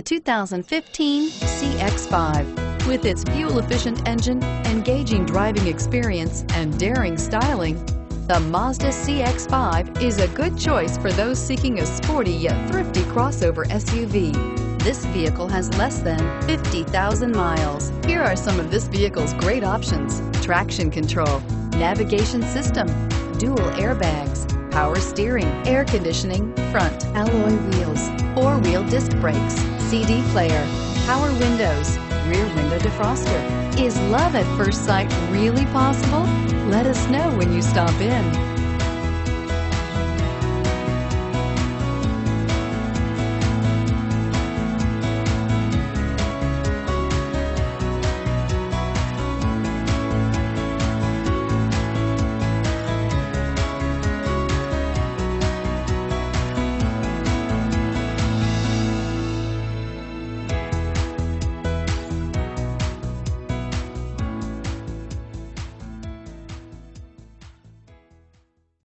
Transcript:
The 2015 CX-5. With its fuel-efficient engine, engaging driving experience, and daring styling, the Mazda CX-5 is a good choice for those seeking a sporty yet thrifty crossover SUV. This vehicle has less than 50,000 miles. Here are some of this vehicle's great options. Traction control, navigation system, dual airbags, power steering, air conditioning, front alloy wheels, brakes, CD player, power windows, rear window defroster. Is love at first sight really possible? Let us know when you stop in.